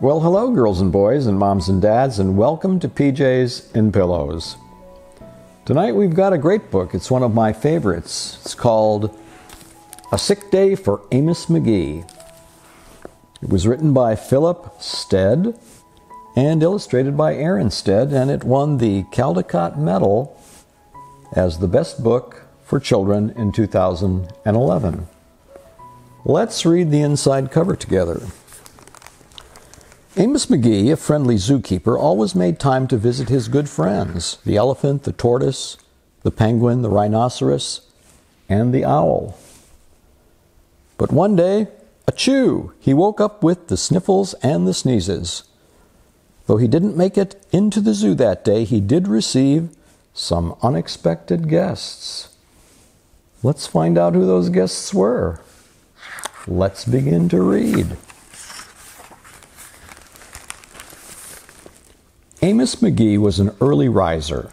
Well, hello, girls and boys, and moms and dads, and welcome to PJs and Pillows. Tonight we've got a great book. It's one of my favorites. It's called A Sick Day for Amos McGee. It was written by Philip Stead and illustrated by Erin Stead, and it won the Caldecott Medal as the best book for children in 2011. Let's read the inside cover together. Amos McGee, a friendly zookeeper, always made time to visit his good friends the elephant, the tortoise, the penguin, the rhinoceros, and the owl. But one day, a achoo, he woke up with the sniffles and the sneezes. Though he didn't make it into the zoo that day, he did receive some unexpected guests. Let's find out who those guests were. Let's begin to read. Amos McGee was an early riser.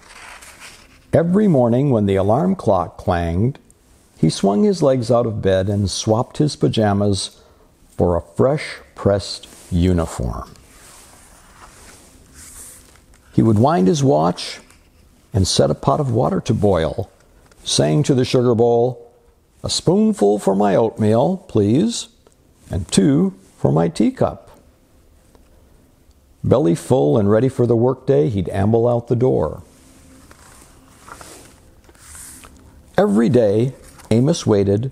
Every morning when the alarm clock clanged, he swung his legs out of bed and swapped his pajamas for a fresh pressed uniform. He would wind his watch and set a pot of water to boil, saying to the sugar bowl, A spoonful for my oatmeal, please, and two for my teacup. Belly full and ready for the workday, he'd amble out the door. Every day, Amos waited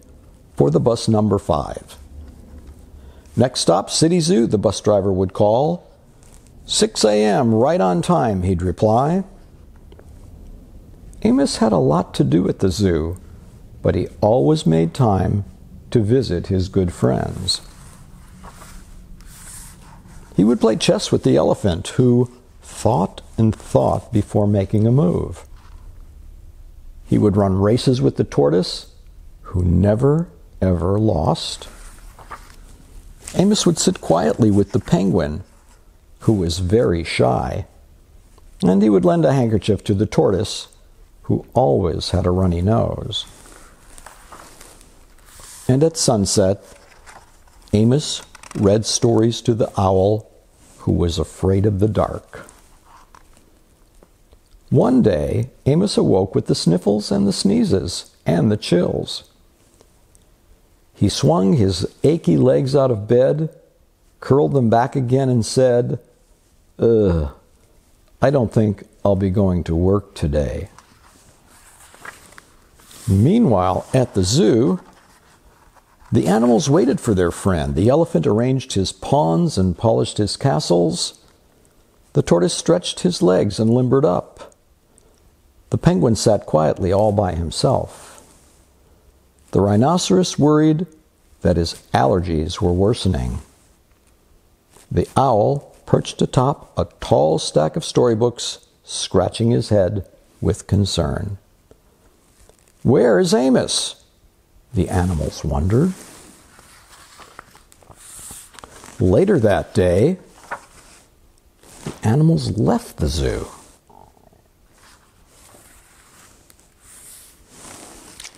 for the bus number five. Next stop, City Zoo, the bus driver would call. 6 a.m., right on time, he'd reply. Amos had a lot to do at the zoo, but he always made time to visit his good friends. He would play chess with the elephant, who thought and thought before making a move. He would run races with the tortoise, who never, ever lost. Amos would sit quietly with the penguin, who was very shy. And he would lend a handkerchief to the tortoise, who always had a runny nose. And at sunset, Amos read stories to the owl who was afraid of the dark. One day, Amos awoke with the sniffles and the sneezes and the chills. He swung his achy legs out of bed, curled them back again, and said, Ugh, I don't think I'll be going to work today. Meanwhile, at the zoo, the animals waited for their friend. The elephant arranged his pawns and polished his castles. The tortoise stretched his legs and limbered up. The penguin sat quietly all by himself. The rhinoceros worried that his allergies were worsening. The owl perched atop a tall stack of storybooks, scratching his head with concern. Where is Amos? The animals wondered. Later that day, the animals left the zoo.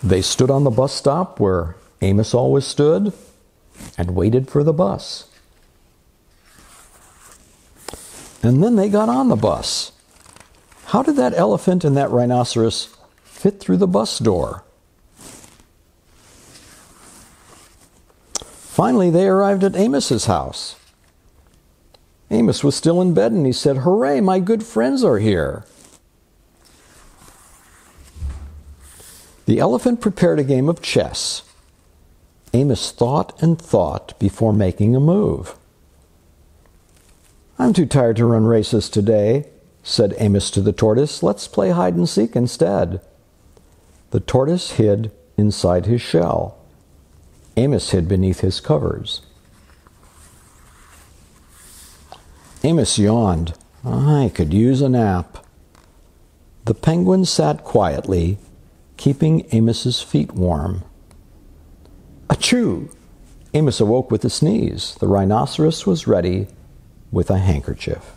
They stood on the bus stop where Amos always stood and waited for the bus. And then they got on the bus. How did that elephant and that rhinoceros fit through the bus door? Finally, they arrived at Amos's house. Amos was still in bed and he said, Hooray, my good friends are here. The elephant prepared a game of chess. Amos thought and thought before making a move. I'm too tired to run races today, said Amos to the tortoise. Let's play hide and seek instead. The tortoise hid inside his shell. Amos hid beneath his covers. Amos yawned. I could use a nap. The penguin sat quietly, keeping Amos's feet warm. Achoo! Amos awoke with a sneeze. The rhinoceros was ready with a handkerchief.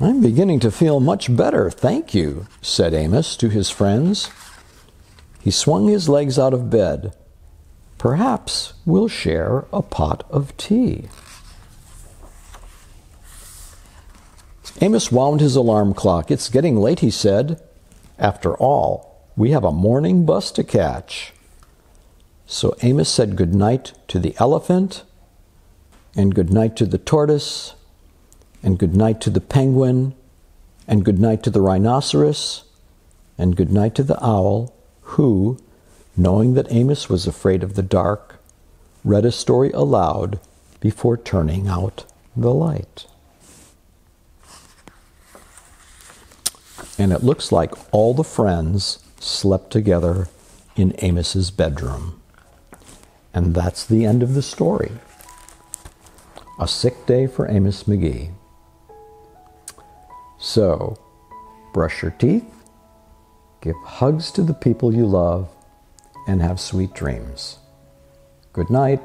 I'm beginning to feel much better, thank you, said Amos to his friends. He swung his legs out of bed. Perhaps we'll share a pot of tea. Amos wound his alarm clock. It's getting late, he said. After all, we have a morning bus to catch. So Amos said good night to the elephant, and good night to the tortoise, and good night to the penguin, and good night to the rhinoceros, and good night to the owl, who, knowing that Amos was afraid of the dark, read a story aloud before turning out the light. And it looks like all the friends slept together in Amos's bedroom. And that's the end of the story. A sick day for Amos McGee. So, brush your teeth, give hugs to the people you love, and have sweet dreams. Good night.